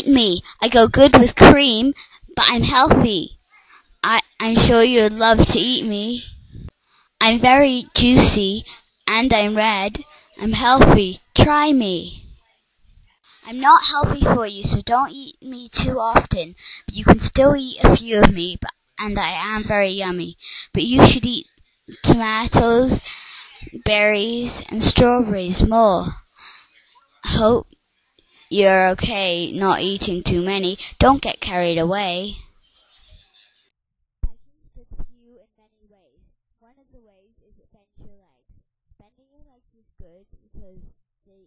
eat me. I go good with cream, but I'm healthy. I, I'm sure you'd love to eat me. I'm very juicy, and I'm red. I'm healthy. Try me. I'm not healthy for you, so don't eat me too often. But you can still eat a few of me, but, and I am very yummy. But you should eat tomatoes, berries, and strawberries more. Hope you're okay not eating too many. Don't get carried away. Good for you in many ways. One of the ways is it bends your legs. Bending your legs is good because they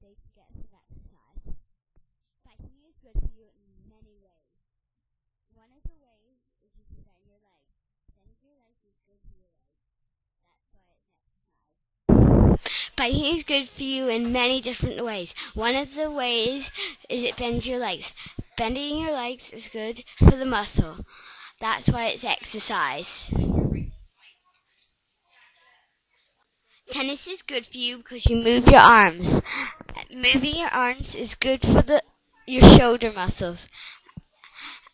they can get some exercise. Cycling is good for you in many ways. One of the ways is you can bend your legs. Bending your legs is good for your legs. That's why it's Biking is good for you in many different ways. One of the ways is it bends your legs. Bending your legs is good for the muscle. That's why it's exercise. Tennis is good for you because you move your arms. Moving your arms is good for the your shoulder muscles.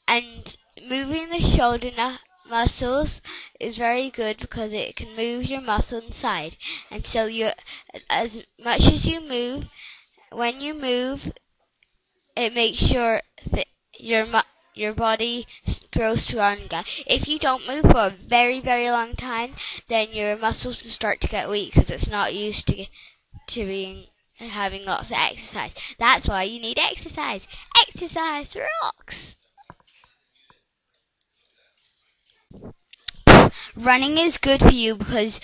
And moving the shoulder muscles is very good because it can move your muscle inside. And so you as much as you move, when you move, it makes sure that your your body grows stronger. If you don't move for a very very long time, then your muscles will start to get weak because it's not used to to being having lots of exercise. That's why you need exercise. Exercise rocks. Running is good for you because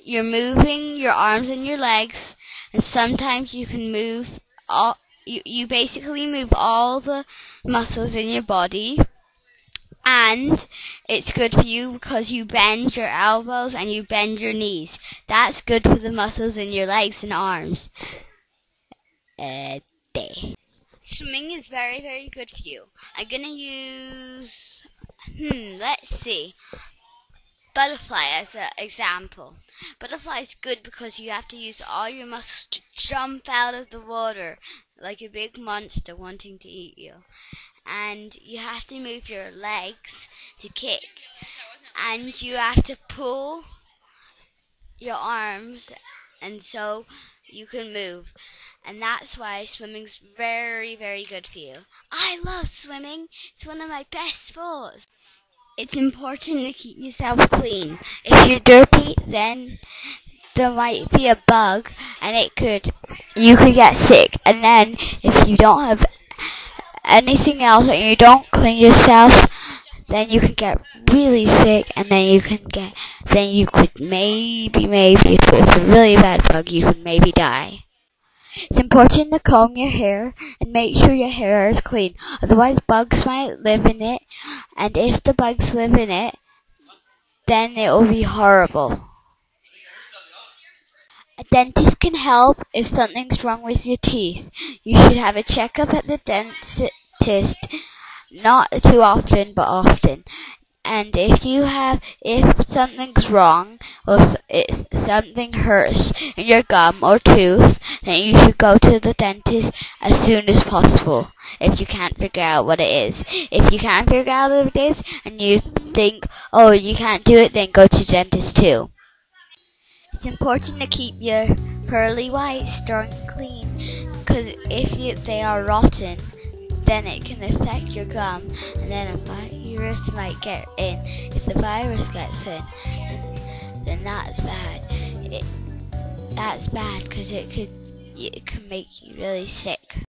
you're moving your arms and your legs, and sometimes you can move all. You, you basically move all the muscles in your body, and it's good for you because you bend your elbows and you bend your knees. That's good for the muscles in your legs and arms. Uh, there. Swimming is very, very good for you. I'm gonna use, hmm, let's see butterfly as an example. Butterfly is good because you have to use all your muscles to jump out of the water like a big monster wanting to eat you. And you have to move your legs to kick. And you have to pull your arms and so you can move. And that's why swimming's very, very good for you. I love swimming. It's one of my best sports. It's important to keep yourself clean. If you're dirty, then there might be a bug and it could, you could get sick. And then if you don't have anything else and you don't clean yourself, then you can get really sick and then you can get, then you could maybe, maybe, if it's a really bad bug, you could maybe die. It's important to comb your hair and make sure your hair is clean. Otherwise bugs might live in it and if the bugs live in it, then it will be horrible. A dentist can help if something's wrong with your teeth. You should have a checkup at the dentist, not too often, but often. And if you have, if something's wrong or something hurts in your gum or tooth, then you should go to the dentist as soon as possible. If you can't figure out what it is, if you can't figure out what it is, and you think, oh, you can't do it, then go to dentist too. It's important to keep your pearly whites strong and clean, because if you, they are rotten, then it can affect your gum, and then a virus might get in. If the virus gets in, then, then that's bad. It, that's bad because it could it can make you really sick.